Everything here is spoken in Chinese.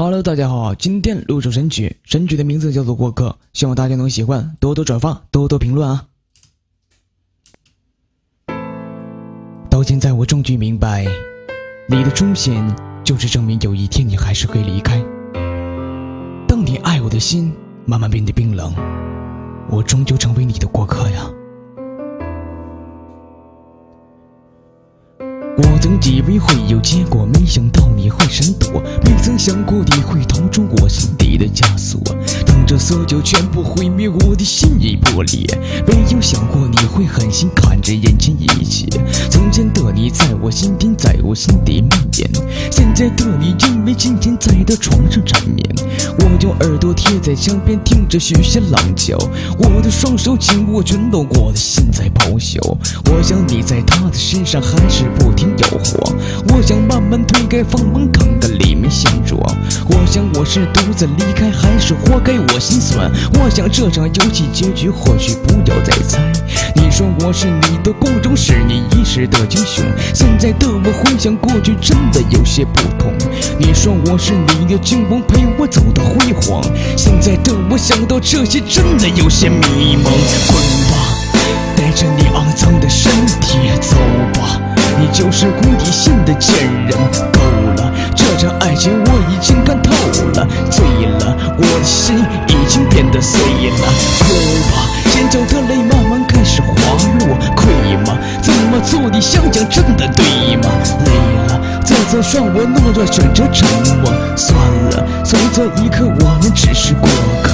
Hello，大家好，今天录首神曲，神曲的名字叫做《过客》，希望大家能喜欢，多多转发，多多评论啊！到现在我终于明白，你的出现就是证明有一天你还是会离开。当你爱我的心慢慢变得冰冷，我终究成为你的过客呀。我曾以为会有结果，没想到你会闪躲。没曾想过你会逃出我心底的枷锁。当这所有全部毁灭，我的心已破裂。没有想过你会狠心看着眼前一切。从前的你在我心底，在我心底蔓延。现在的你因为今天在的床上缠绵。我用耳朵贴在墙边，听着许下浪叫。我的双手紧握拳头，我的心在咆哮。我想你在他的身上还是不停。诱惑，我想慢慢推开房门，看看里面现状。我想我是独自离开，还是活该我心酸。我想这场游戏结局或许不要再猜。我是你的公主，是你一时的英雄。现在的我回想过去，真的有些不同。你说我是你的君王，陪我走到辉煌。现在的我想到这些，真的有些迷茫。滚吧，带着你肮脏的身体走吧。你就是无底线的贱人，够了！这场爱情我已经看透了，醉了，我的心已经变得碎了。做你想讲真的对吗？累了，再次算我懦弱选择沉默。算了，从这一刻我们只是过客。